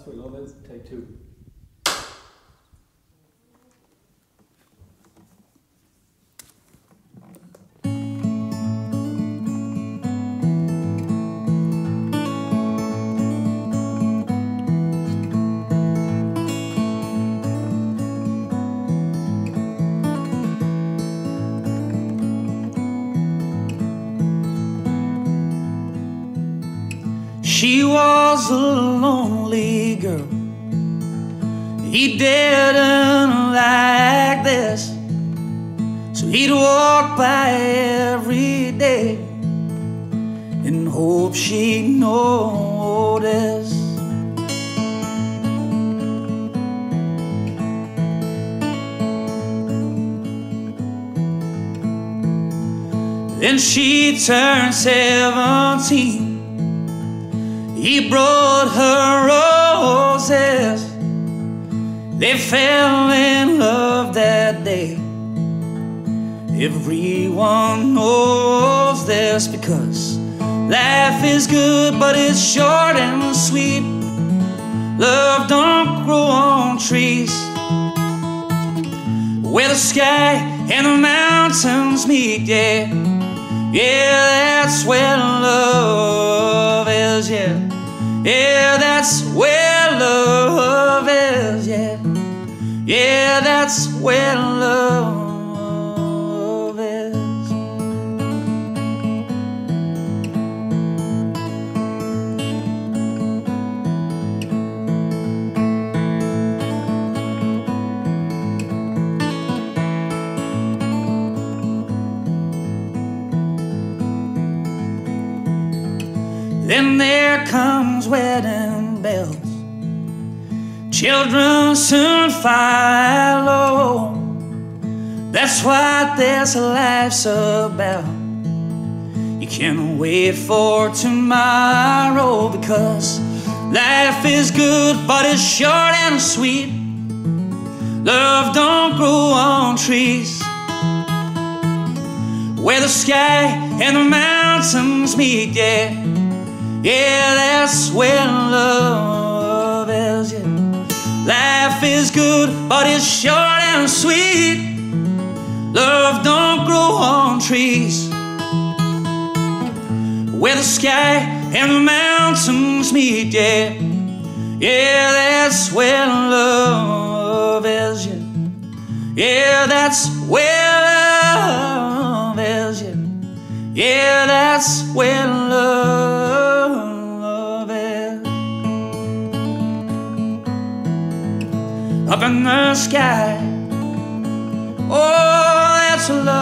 That's where love is. Take two. She was a lonely girl. He didn't like this. So he'd walk by every day and hope she'd notice. Then she turned seventeen. He brought her roses. They fell in love that day. Everyone knows this because life is good, but it's short and sweet. Love don't grow on trees. Where the sky and the mountains meet, yeah. Yeah, that's where love is, yeah. Yeah, that's where love is, yeah. Yeah, that's where love Then there comes wedding bells. Children soon follow. That's what this life's about. You can't wait for tomorrow because life is good, but it's short and sweet. Love don't grow on trees. Where the sky and the mountains meet, yeah. Yeah, that's where love is, yeah. Life is good, but it's short and sweet. Love don't grow on trees. Where the sky and the mountains meet, yeah. Yeah, that's where love is, yeah. Yeah, that's where love is, yeah. Yeah, that's where love Up in the sky. Oh, that's love.